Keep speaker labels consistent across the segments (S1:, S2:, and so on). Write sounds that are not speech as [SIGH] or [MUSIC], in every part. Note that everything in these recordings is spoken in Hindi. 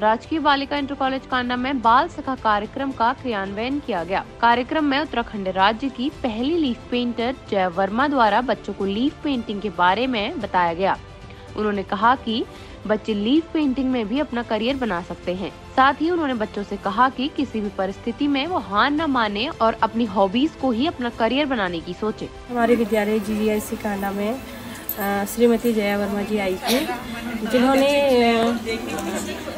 S1: राजकीय बालिका इंटर कॉलेज कांडा में बाल सखा कार्यक्रम का क्रियान्वयन किया गया। कार्यक्रम में उत्तराखंड राज्य की पहली लीफ पेंटर जय वर्मा द्वारा बच्चों को लीफ पेंटिंग के बारे में बताया गया। उन्होंने कहा कि बच्चे लीफ पेंटिंग में भी अपना करियर बना सकते हैं। साथ ही उन्होंने बच्चों से कहा कि किसी भी परिस्थिति में वो हार न माने और अपनी हॉबीज को ही अपना करियर बनाने की सोचे।
S2: हमारे विद्यालय जी कांडा में श्रीमती जया वर्मा जी आई थी, जिन्होंने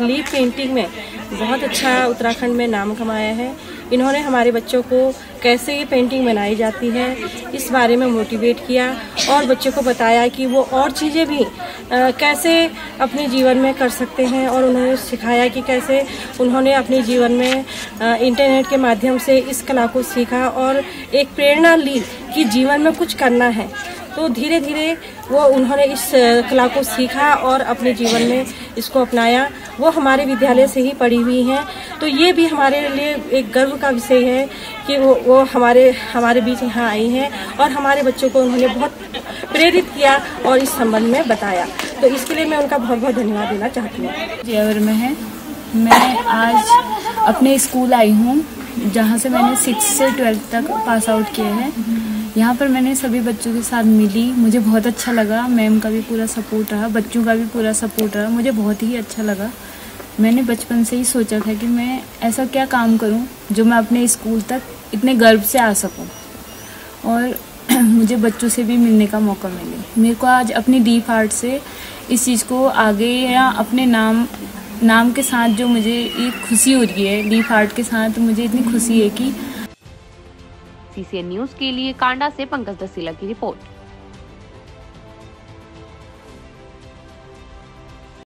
S2: लीफ पेंटिंग में बहुत अच्छा उत्तराखंड में नाम कमाया है। इन्होंने हमारे बच्चों को कैसे ये पेंटिंग बनाई जाती है, इस बारे में मोटिवेट किया और बच्चों को बताया कि वो और चीज़ें भी कैसे अपने जीवन में कर सकते हैं और उन्होंने सिखाया कि कैसे उन्होंने अपने जीवन में इंटरनेट के माध्यम से इस कला को सीखा और एक प्रेरणा ली कि जीवन में कुछ करना है। तो धीरे धीरे वो उन्होंने इस कला को सीखा और अपने जीवन में इसको अपनाया। वो हमारे विद्यालय से ही पढ़ी हुई हैं। तो ये भी हमारे लिए एक गर्व का विषय है कि वो वो हमारे हमारे बीच यहाँ आई हैं और हमारे बच्चों को उन्होंने बहुत प्रेरित किया और इस संबंध में बताया। तो इसके लिए मैं उनका बहुत बहुत धन्यवाद देना चाहती हूँ।
S3: जयवर में है, मैं आज अपने स्कूल आई हूँ, जहाँ से मैंने सिक्स से ट्वेल्थ तक पास आउट किए हैं। यहाँ पर मैंने सभी बच्चों के साथ मिली। मुझे बहुत अच्छा लगा। मैम का भी पूरा सपोर्ट रहा। बच्चों का भी पूरा सपोर्ट रहा। मुझे बहुत ही अच्छा लगा। मैंने बचपन से ही सोचा था कि मैं ऐसा क्या काम करूँ जो मैं अपने स्कूल तक इतने गर्व से आ सकूँ। और [CLEARS THROAT] मुझे बच्चों से भी मिलने का मौका मिले। मेरे को आज अपनी डीप आर्ट से इस चीज़ को आगे या अपने नाम नाम के साथ जो मुझे एक खुशी हो रही है डीप आर्ट के साथ मुझे इतनी खुशी है कि
S1: सीसीएन न्यूज़ के लिए कांडा से पंकज दसीला की रिपोर्ट।